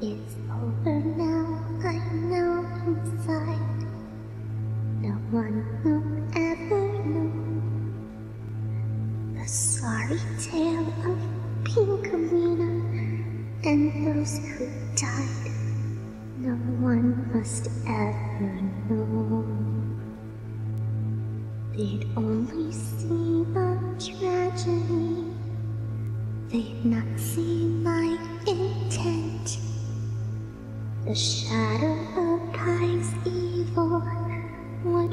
It's over now, I know inside. No one will ever know the sorry tale of Pink Arena and those who died. No one must ever know. They'd only see shadow of Kai's evil. Would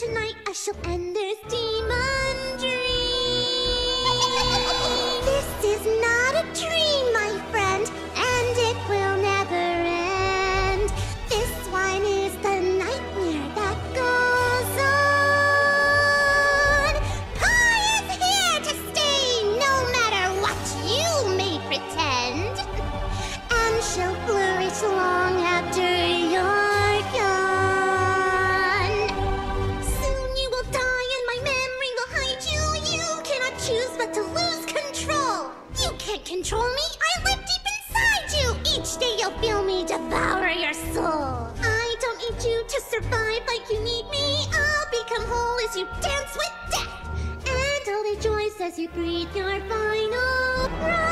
tonight, I shall end this demon dream. this is not a dream, my friend, and it will never end. This one is the nightmare that goes on. Pie is here to stay, no matter what you may pretend, and she'll flourish long to lose control. You can't control me. I live deep inside you. Each day you'll feel me devour your soul. I don't need you to survive like you need me. I'll become whole as you dance with death. And I'll rejoice as you breathe your fire.